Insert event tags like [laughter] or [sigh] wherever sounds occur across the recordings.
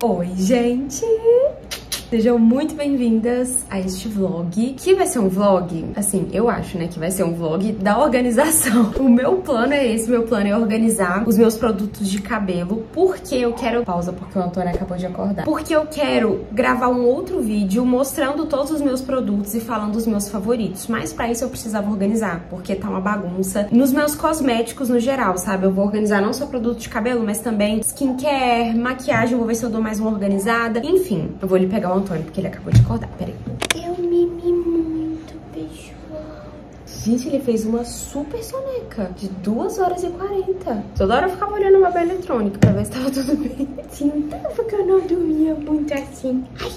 Oi, gente! Sejam muito bem-vindas a este vlog, que vai ser um vlog, assim, eu acho, né, que vai ser um vlog da organização. [laughs] O meu plano é esse, meu plano é organizar os meus produtos de cabelo, porque eu quero... Pausa, porque o Antônio acabou de acordar. Porque eu quero gravar um outro vídeo mostrando todos os meus produtos e falando os meus favoritos, mas pra isso eu precisava organizar, porque tá uma bagunça. Nos meus cosméticos no geral, sabe? Eu vou organizar não só produto de cabelo, mas também skincare, maquiagem, vou ver se eu dou mais uma organizada. Enfim, eu vou lhe pegar o Antônio, porque ele acabou de acordar. Peraí. Eu mimi muito, pessoal. Gente, ele fez uma super soneca de 2 horas e 40. Toda hora eu ficava olhando o papel eletrônico pra ver se tava tudo bem. Sim, porque eu não dormia muito assim. Ai.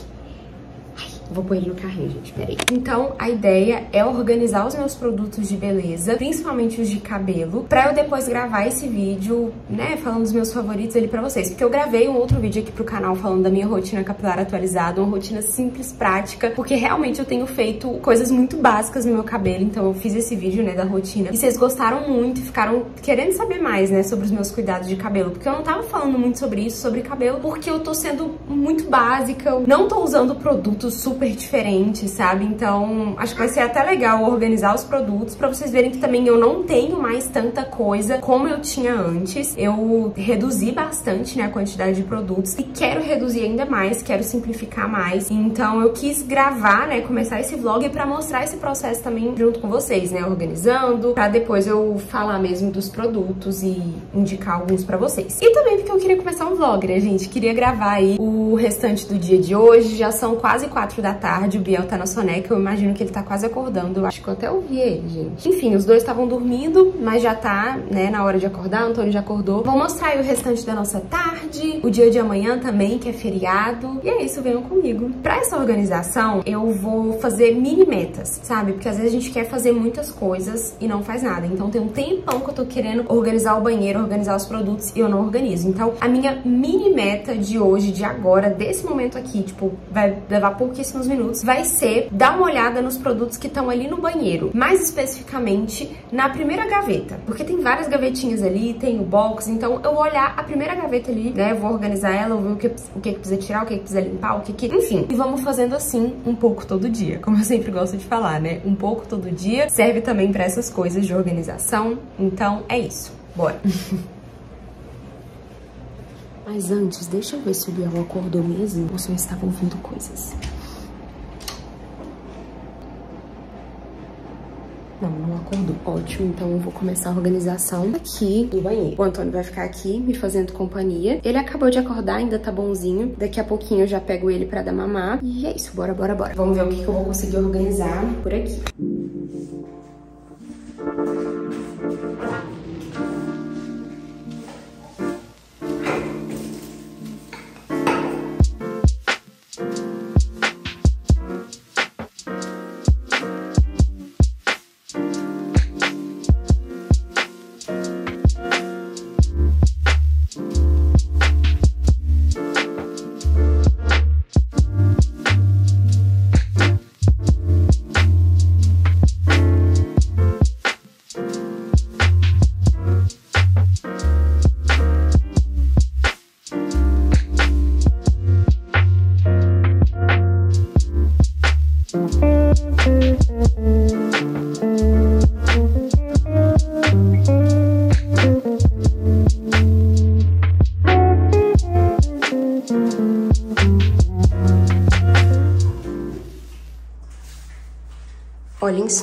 Vou pôr ele no carrinho, gente, peraí. Então, a ideia é organizar os meus produtos de beleza, principalmente os de cabelo, pra eu depois gravar esse vídeo, né, falando dos meus favoritos ali pra vocês. Porque eu gravei um outro vídeo aqui pro canal falando da minha rotina capilar atualizada, uma rotina simples, prática, porque realmente eu tenho feito coisas muito básicas no meu cabelo, então eu fiz esse vídeo, né, da rotina. E vocês gostaram muito e ficaram querendo saber mais, né, sobre os meus cuidados de cabelo, porque eu não tava falando muito sobre isso, sobre cabelo, porque eu tô sendo muito básica, eu não tô usando produtos super super diferente, sabe? Então, acho que vai ser até legal organizar os produtos pra vocês verem que também eu não tenho mais tanta coisa como eu tinha antes. Eu reduzi bastante, né, a quantidade de produtos e quero reduzir ainda mais, quero simplificar mais. Então, eu quis gravar, né, começar esse vlog pra mostrar esse processo também junto com vocês, né, organizando, pra depois eu falar mesmo dos produtos e indicar alguns pra vocês. E também porque eu queria começar um vlog, né, gente? Queria gravar aí o restante do dia de hoje, já são quase quatro da da tarde, o Biel tá na soneca, eu imagino que ele tá quase acordando, acho que eu até ouvi ele, gente. Enfim, os dois estavam dormindo, mas já tá, né, na hora de acordar, Antônio já acordou. Vou mostrar aí o restante da nossa tarde, o dia de amanhã também, que é feriado. E é isso, venham comigo. Pra essa organização, eu vou fazer mini metas, sabe? Porque às vezes a gente quer fazer muitas coisas e não faz nada. Então tem um tempão que eu tô querendo organizar o banheiro, organizar os produtos e eu não organizo. Então a minha mini meta de hoje, de agora, desse momento aqui, tipo, vai levar pouquíssimo próximos minutos vai ser dar uma olhada nos produtos que estão ali no banheiro, mais especificamente na primeira gaveta, porque tem várias gavetinhas ali, tem o box, então eu vou olhar a primeira gaveta ali, né, vou organizar ela, vou ver o que, o que precisa tirar, o que precisa limpar, o que que... Enfim, e vamos fazendo assim um pouco todo dia, como eu sempre gosto de falar, né, um pouco todo dia serve também para essas coisas de organização, então é isso, bora! [laughs] Mas antes, deixa eu ver se o Biel acordou mesmo ou se eu estava ouvindo coisas. Não, não acordou. Ótimo, então eu vou começar a organização aqui do banheiro. O Antônio vai ficar aqui me fazendo companhia. Ele acabou de acordar, ainda tá bonzinho. Daqui a pouquinho eu já pego ele pra dar mamar. E é isso, bora, bora, bora. Vamos ver o que, que eu vou conseguir organizar por aqui.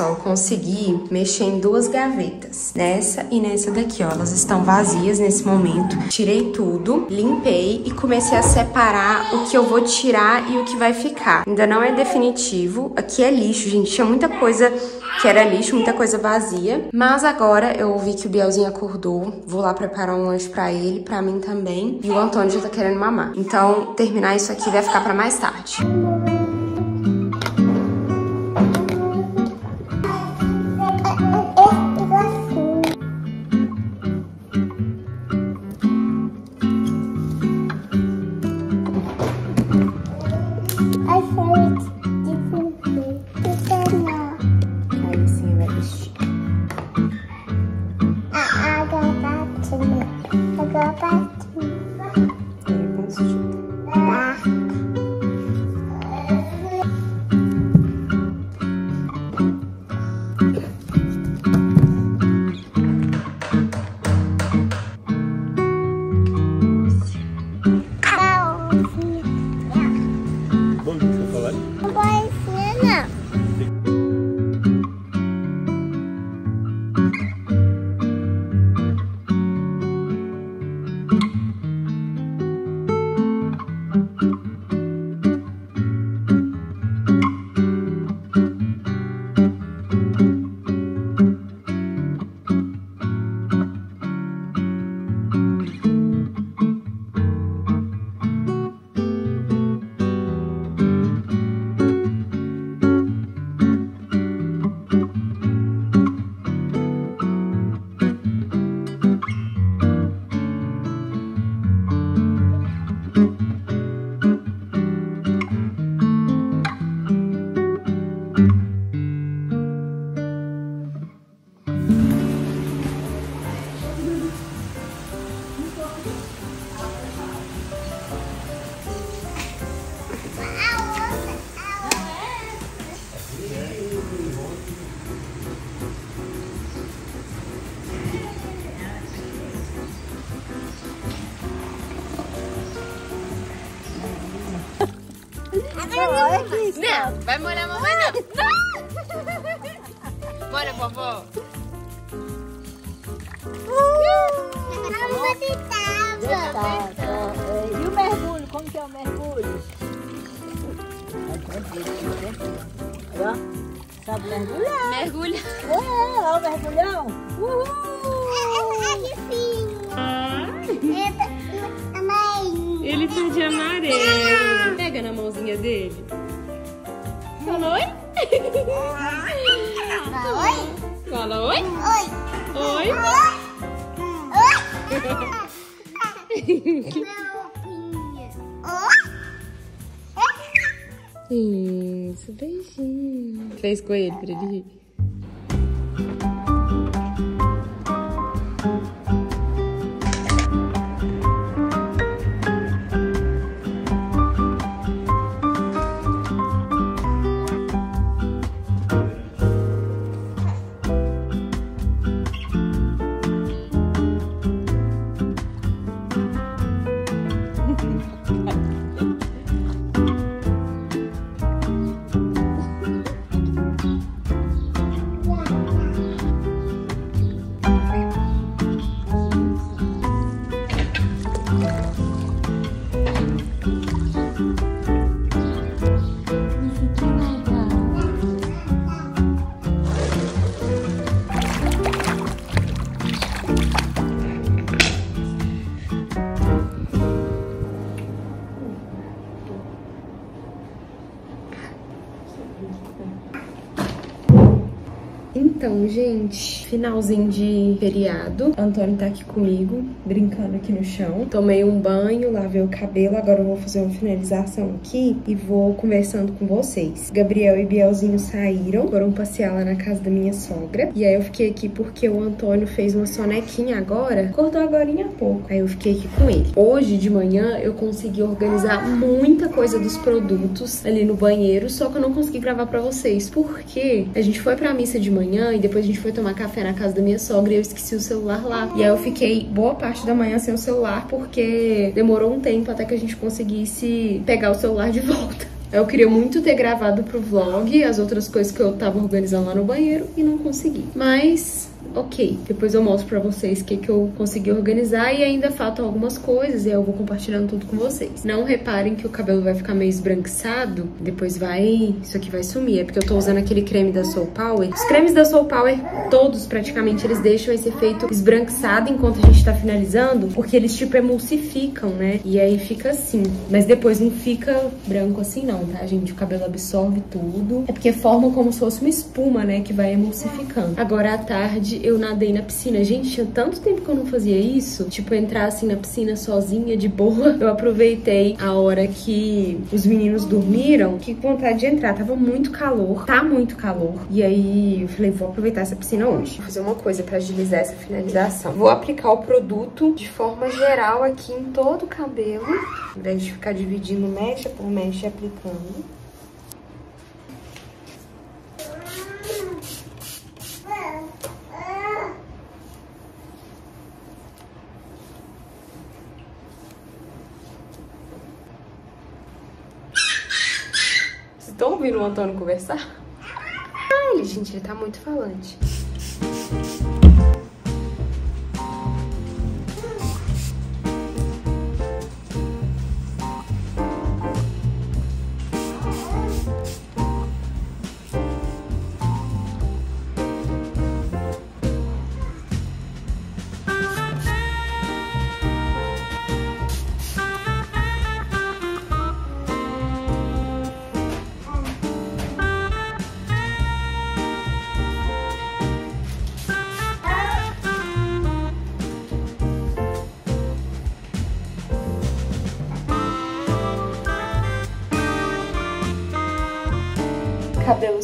Eu consegui mexer em duas gavetas, nessa e nessa daqui, ó. Elas estão vazias nesse momento. Tirei tudo, limpei e comecei a separar o que eu vou tirar e o que vai ficar. Ainda não é definitivo. Aqui é lixo, gente. Tinha muita coisa que era lixo, muita coisa vazia. Mas agora eu ouvi que o Bielzinho acordou. Vou lá preparar um lanche pra ele, pra mim também. E o Antônio já tá querendo mamar. Então, terminar isso aqui vai ficar pra mais tarde. Não, Ó, sabe mergulhar? Mergulha. É, ó o mergulhão. Uhul. Ele tá de amarelo. Pega na mãozinha dele. Fala oi. Fala oi. Oi. [laughs] [laughs] Isso, beijinho. Fez com ele pra ele rir. Então, gente, finalzinho de feriado. Antônio tá aqui comigo, brincando aqui no chão. Tomei um banho, lavei o cabelo. Agora eu vou fazer uma finalização aqui e vou conversando com vocês. Gabriel e Bielzinho saíram, foram passear lá na casa da minha sogra. E aí eu fiquei aqui porque o Antônio fez uma sonequinha agora, acordou agora há pouco. Aí eu fiquei aqui com ele. Hoje de manhã eu consegui organizar muita coisa dos produtos ali no banheiro, só que eu não consegui gravar pra vocês. Porque a gente foi pra missa de manhã e depois a gente foi tomar café na casa da minha sogra e eu esqueci o celular lá. E aí eu fiquei boa parte da manhã sem o celular porque demorou um tempo até que a gente conseguisse pegar o celular de volta. [laughs] Eu queria muito ter gravado pro vlog as outras coisas que eu tava organizando lá no banheiro e não consegui. Mas ok. Depois eu mostro pra vocês o que, que eu consegui organizar e ainda faltam algumas coisas e eu vou compartilhando tudo com vocês. Não reparem que o cabelo vai ficar meio esbranquiçado, depois vai... isso aqui vai sumir. É porque eu tô usando aquele creme da Soul Power. Os cremes da Soul Power, todos praticamente, eles deixam esse efeito esbranquiçado enquanto a gente tá finalizando, porque eles tipo emulsificam, né? E aí fica assim. Mas depois não fica branco assim não, tá, gente? O cabelo absorve tudo. É porque forma como se fosse uma espuma, né? Que vai emulsificando. Agora à tarde eu nadei na piscina. Gente, tinha tanto tempo que eu não fazia isso. Tipo, entrar assim na piscina sozinha, de boa. [laughs] Eu aproveitei a hora que os meninos dormiram. Que vontade de entrar. Tava muito calor. Tá muito calor. E aí eu falei, vou aproveitar essa piscina hoje. Vou fazer uma coisa pra agilizar essa finalização. Vou aplicar o produto de forma geral aqui em todo o cabelo. Ao invés de ficar dividindo mecha por mecha aplicando. ouvindo o Antônio conversar? Ah, ele, gente, ele tá muito falante.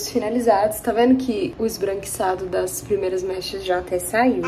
Finalizados. Tá vendo que o esbranquiçado das primeiras mechas já até saiu?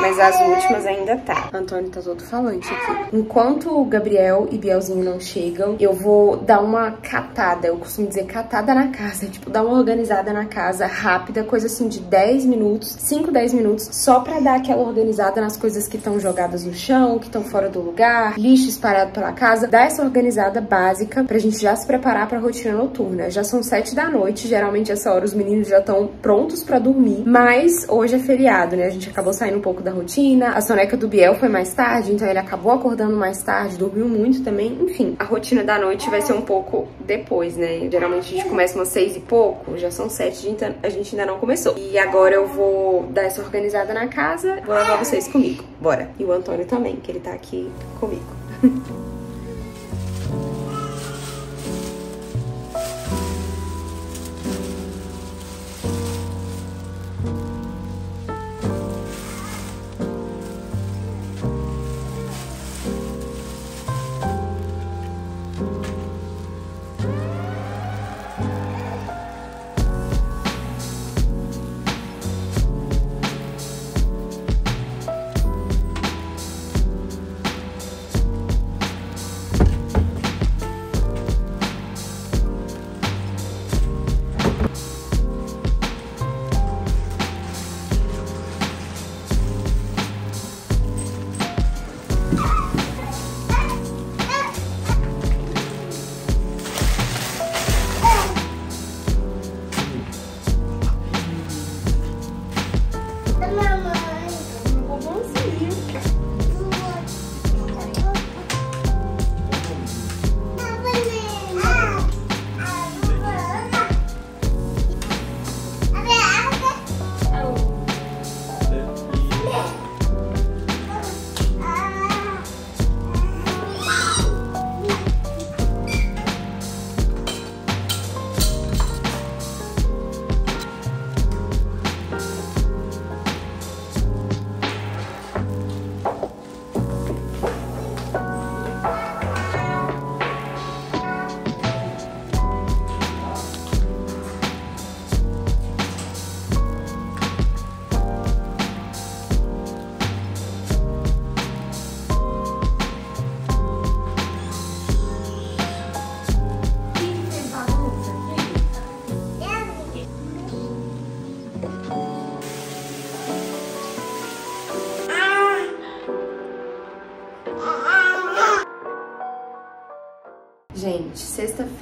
Mas as últimas ainda tá. Antônio tá todo falante aqui. Enquanto o Gabriel e Bielzinho não chegam, eu vou dar uma catada. Eu costumo dizer catada na casa. Tipo, dar uma organizada na casa rápida, coisa assim de 10 minutos, 5, 10 minutos, só pra dar aquela organizada nas coisas que estão jogadas no chão, que estão fora do lugar, lixo espalhado pela casa. Dar essa organizada básica pra gente já se preparar pra rotina noturna. Já são 7 da noite, geralmente essa hora os meninos já estão prontos pra dormir, mas hoje é feriado, né? A gente acabou saindo um pouco da rotina. A soneca do Biel foi mais tarde, então ele acabou acordando mais tarde, dormiu muito também. Enfim, a rotina da noite vai ser um pouco depois, né? Geralmente a gente começa umas seis e pouco, já são sete, a gente ainda não começou. E agora eu vou dar essa organizada na casa, vou levar vocês comigo. Bora! E o Antônio também, que ele tá aqui comigo. [laughs]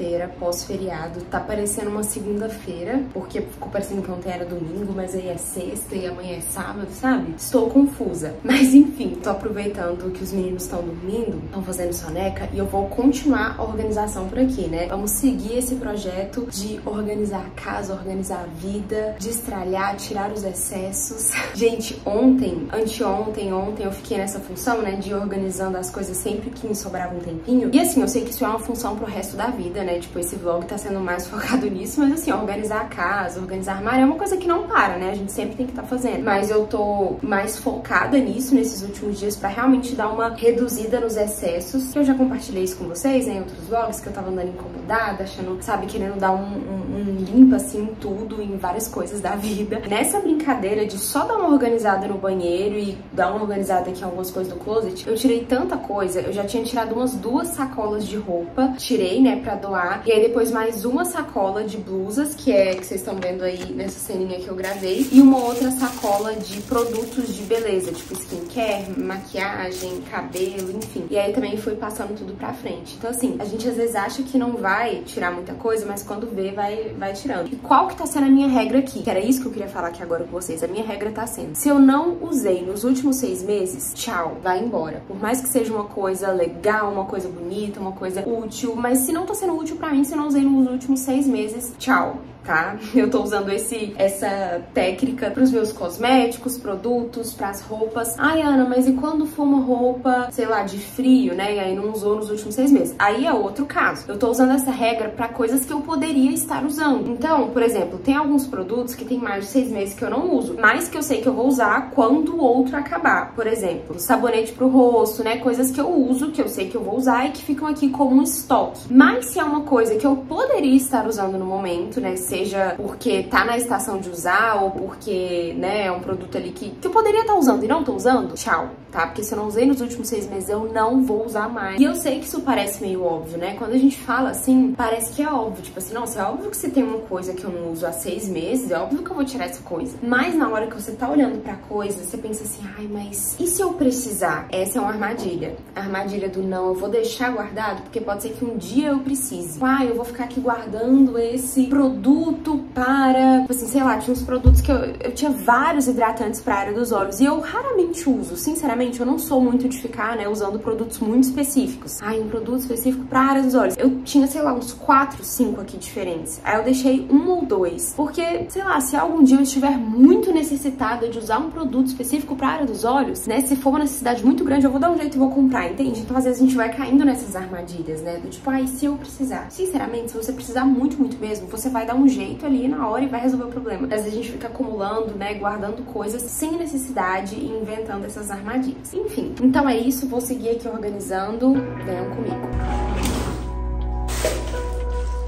este, sexta-feira, pós-feriado, tá parecendo uma segunda-feira, porque ficou parecendo que ontem era domingo, mas aí é sexta e amanhã é sábado, sabe? Estou confusa. [laughs] Mas enfim, tô aproveitando que os meninos estão dormindo, estão fazendo soneca e eu vou continuar a organização por aqui, né? Vamos seguir esse projeto de organizar a casa, organizar a vida, destralhar, tirar os excessos. [laughs] Gente, ontem, anteontem, ontem eu fiquei nessa função, né, de organizando as coisas sempre que me sobrava um tempinho. E assim, eu sei que isso é uma função pro resto da vida, né? Tipo, esse vlog tá sendo mais [laughs] focado nisso, mas assim, organizar a casa, organizar armário é uma coisa que não para, né? A gente sempre tem que estar tá fazendo. Mas eu tô mais focada nisso nesses últimos dias pra realmente dar uma reduzida nos excessos. Eu já compartilhei isso com vocês né, em outros vlogs, que eu tava andando incomodada, achando, sabe, querendo dar um, um, um limpa assim tudo, em várias coisas da vida. Nessa brincadeira de só dar uma organizada no banheiro e dar uma organizada aqui em algumas coisas do closet, eu tirei tanta coisa, eu já tinha tirado umas duas sacolas de roupa, tirei, né, pra doar. E aí depois mais uma sacola de blusas, que é que vocês estão vendo aí nessa ceninha que eu gravei. E uma outra sacola de produtos de beleza, tipo skincare, maquiagem, cabelo, enfim. E aí também fui passando tudo pra frente. Então assim, a gente às vezes acha que não vai tirar muita coisa, mas quando vê, vai, vai tirando. E qual que tá sendo a minha regra aqui? Que era isso que eu queria falar aqui agora com vocês. A minha regra tá sendo, se eu não usei nos últimos seis meses, tchau, vai embora. Por mais que seja uma coisa legal, uma coisa bonita, uma coisa útil, mas se não tá sendo útil pra mim, se não usei nos últimos seis meses, tchau tá? [laughs] Eu tô usando esse, essa técnica pros meus cosméticos, produtos, pras roupas. Ai, Ana, mas e quando for uma roupa, sei lá, de frio, né? E aí não usou nos últimos seis meses? Aí é outro caso. Eu tô usando essa regra pra coisas que eu poderia estar usando. Então, por exemplo, tem alguns produtos que tem mais de seis meses que eu não uso, mas que eu sei que eu vou usar quando o outro acabar. Por exemplo, sabonete pro rosto, né? Coisas que eu uso, que eu sei que eu vou usar e que ficam aqui como um estoque. Mas se é uma coisa que eu poderia estar usando no momento, né? Seja porque tá na estação de usar ou porque, né, é um produto ali que, que eu poderia estar tá usando e não tô usando, tchau, tá? Porque se eu não usei nos últimos seis meses, eu não vou usar mais. E eu sei que isso parece meio óbvio, né? Quando a gente fala assim, parece que é óbvio. Tipo assim, nossa, é óbvio que você tem uma coisa que eu não uso há seis meses, é óbvio que eu vou tirar essa coisa. Mas na hora que você tá olhando pra coisa, você pensa assim, ai, mas e se eu precisar? Essa é uma armadilha. A armadilha do não, eu vou deixar guardado, porque pode ser que um dia eu precise. Ah, eu vou ficar aqui guardando esse produto para, tipo assim, sei lá, tinha uns produtos que eu, eu tinha vários hidratantes para a área dos olhos e eu raramente uso, sinceramente, eu não sou muito de ficar, né, usando produtos muito específicos. Ai, um produto específico para a área dos olhos. Eu tinha, sei lá, uns 4, 5 aqui diferentes. Aí eu deixei um ou dois, porque, sei lá, se algum dia eu estiver muito necessitada de usar um produto específico para a área dos olhos, né, se for uma necessidade muito grande, eu vou dar um jeito e vou comprar, entende? Então, às vezes a gente vai caindo nessas armadilhas, né, do tipo, ai, se eu precisar. Sinceramente, se você precisar muito, muito mesmo, você vai dar um jeito ali na hora e vai resolver o problema. Às vezes a gente fica acumulando, né, guardando coisas sem necessidade e inventando essas armadilhas. Enfim, então é isso, vou seguir aqui organizando. Venham comigo.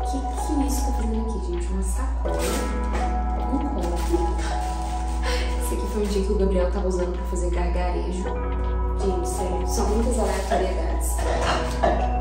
O que, que é isso que eu tô fazendo aqui, gente? Uma sacola, um copo. Esse aqui foi um dia que o Gabriel tava usando pra fazer gargarejo. Gente, sério, são muitas aleatoriedades.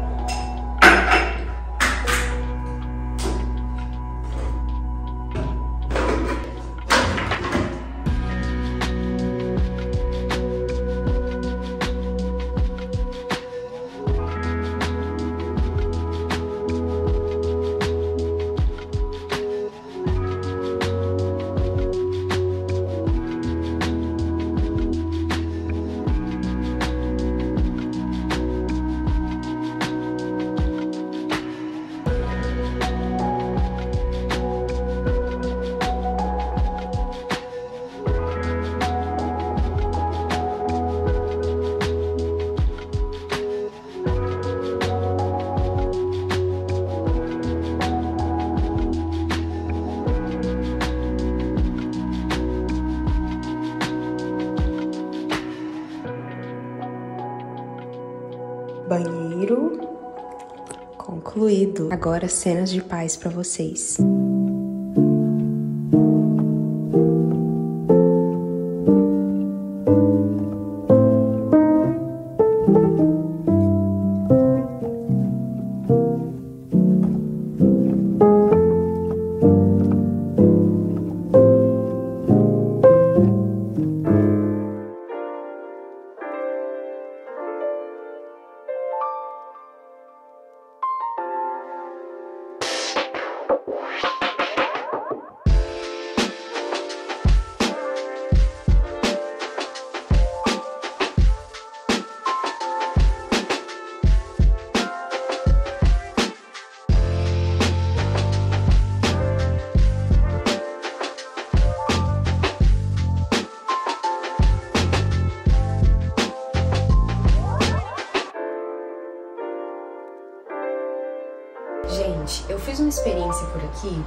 Banheiro concluído. Agora cenas de paz para vocês.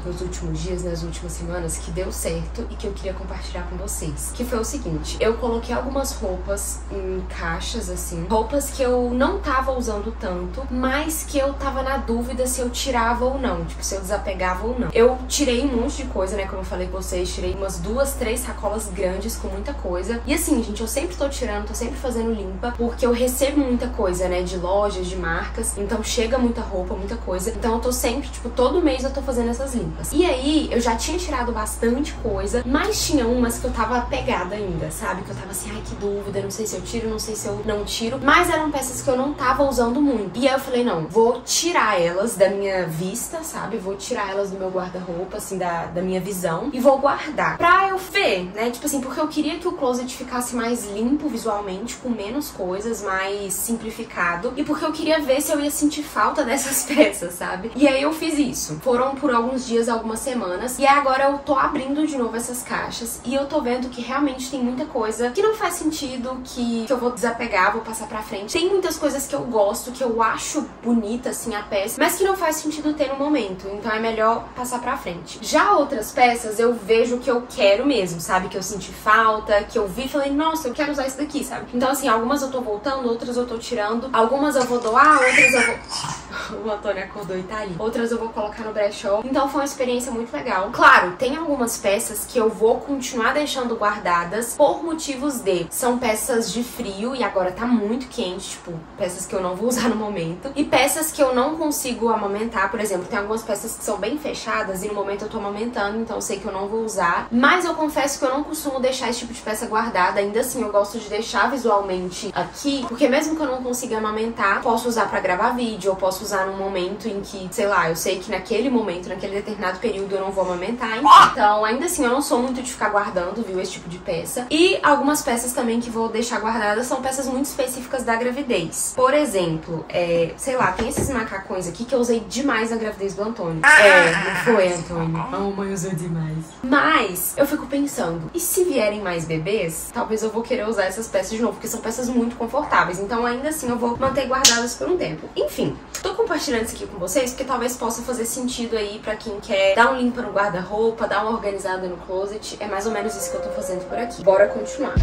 Nos últimos dias, nas últimas semanas, que deu certo e que eu queria compartilhar com vocês. Que foi o seguinte: eu coloquei algumas roupas em caixas assim, roupas que eu não tava usando tanto, mas que eu tava na dúvida se eu tirava ou não, tipo, se eu desapegava ou não. Eu tirei um monte de coisa, né? Como eu falei com vocês, tirei umas duas, três sacolas grandes com muita coisa. E assim, gente, eu sempre tô tirando, tô sempre fazendo limpa, porque eu recebo muita coisa, né? De lojas, de marcas. Então chega muita roupa, muita coisa. Então eu tô sempre, tipo, todo mês eu tô fazendo essas limpas. E aí, eu já tinha tirado bastante coisa, mas tinha umas que eu tava pegada ainda, sabe? Que eu tava assim, ai, que dúvida, não sei se eu tiro, não sei se eu não tiro. Mas eram peças que eu não tava usando muito. E aí eu falei, não, vou tirar elas da minha vista, sabe? Vou tirar elas do meu guarda-roupa, assim, da, da minha visão. E vou guardar. Pra eu ver, né? Tipo assim, porque eu queria que o closet ficasse mais limpo visualmente, com menos coisas, mais simplificado. E porque eu queria ver se eu ia sentir falta [laughs] dessas peças, sabe? E aí eu fiz isso. Foram por alguns dias, algumas semanas. E agora eu tô abrindo de novo essas caixas. E eu tô vendo que realmente tem muita coisa que não faz sentido, que, que eu vou desapegar, vou passar pra frente. Tem muitas coisas que eu gosto, que eu acho bonita, assim, a peça, mas que não faz sentido ter no momento. Então é melhor passar pra frente. Já outras peças eu vejo que eu quero mesmo, sabe? Que eu senti falta, que eu vi e falei, nossa, eu quero usar isso daqui, sabe? Então, assim, algumas eu tô voltando, outras eu tô tirando, algumas eu vou doar, outras eu vou. [laughs] o Antônio acordou e tá ali. Outras eu vou colocar no brechó. Então foi experiência muito legal. Claro, tem algumas peças que eu vou continuar deixando guardadas por motivos de. São peças de frio e agora tá muito quente, tipo, peças que eu não vou [laughs] usar no momento. E peças que eu não consigo amamentar, por exemplo, tem algumas peças que são bem fechadas e no momento eu tô amamentando, então eu sei que eu não vou usar. Mas eu confesso que eu não costumo deixar esse tipo de peça guardada. Ainda assim, eu gosto de deixar visualmente aqui, porque mesmo que eu não consiga amamentar, posso usar para gravar vídeo, eu posso usar num momento em que, sei lá, eu sei que naquele momento, naquele determinado período eu não vou amamentar. Então, ainda assim, eu não sou muito de ficar guardando, viu, esse tipo de peça. E algumas peças também que vou deixar guardadas são peças muito específicas da gravidez. Por exemplo, é, sei lá, tem esses macacões aqui que eu usei demais na gravidez do Antônio. É, não foi, Antônio? A mamãe usou demais. Mas, eu fico pensando, e se vierem mais bebês, talvez eu vou querer usar essas peças de novo, porque são peças muito confortáveis. Então, ainda assim, eu vou manter guardadas por um tempo. Enfim, tô compartilhando isso aqui com vocês porque talvez possa fazer sentido aí pra quem quer dar um limpo no guarda-roupa, dar uma organizada no closet. É mais ou menos isso que eu tô fazendo por aqui. Bora continuar.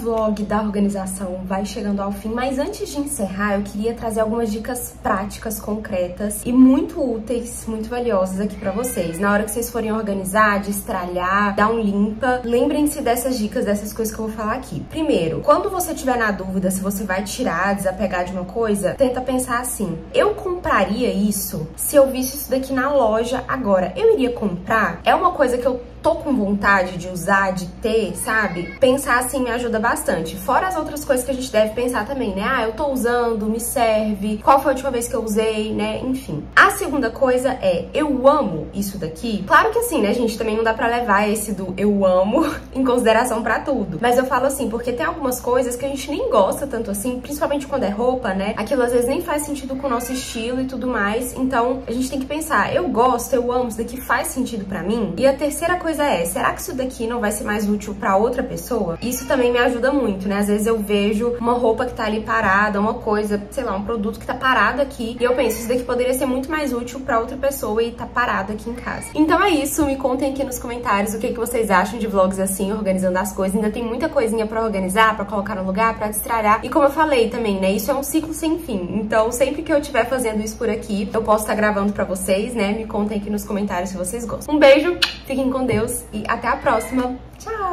Vlog da organização vai chegando ao fim, mas antes de encerrar, eu queria trazer algumas dicas práticas, concretas e muito úteis, muito valiosas aqui pra vocês. Na hora que vocês forem organizar, destralhar, dar um limpa, lembrem-se dessas dicas, dessas coisas que eu vou falar aqui. Primeiro, quando você tiver na dúvida se você vai tirar, desapegar de uma coisa, tenta pensar assim: eu compraria isso se eu visse isso daqui na loja agora? Eu iria comprar? É uma coisa que eu tô com vontade de usar, de ter, sabe? Pensar assim me ajuda bastante. Fora as outras coisas que a gente deve pensar também, né? Ah, eu tô usando, me serve, qual foi a última vez que eu usei, né? Enfim. A segunda coisa é, eu amo isso daqui. Claro que assim, né, gente, também não dá pra levar esse do eu amo [laughs] em consideração pra tudo. Mas eu falo assim, porque tem algumas coisas que a gente nem gosta tanto assim, principalmente quando é roupa, né? Aquilo às vezes nem faz sentido com o nosso estilo e tudo mais. Então, a gente tem que pensar, eu gosto, eu amo, isso daqui faz sentido pra mim? E a terceira coisa é, será que isso daqui não vai ser mais útil pra outra pessoa? Isso também me ajuda muito, né? Às vezes eu vejo uma roupa que tá ali parada, uma coisa, sei lá, um produto que tá parado aqui, e eu penso, isso daqui poderia ser muito mais útil pra outra pessoa e tá parado aqui em casa. Então é isso, me contem aqui nos comentários o que, que vocês acham de vlogs assim, organizando as coisas. Ainda tem muita coisinha pra organizar, pra colocar no lugar, pra destralhar. E como eu falei também, né, isso é um ciclo sem fim. Então sempre que eu estiver fazendo isso por aqui, eu posso estar gravando pra vocês, né? Me contem aqui nos comentários se vocês gostam. Um beijo, fiquem com Deus e até a próxima. Tchau!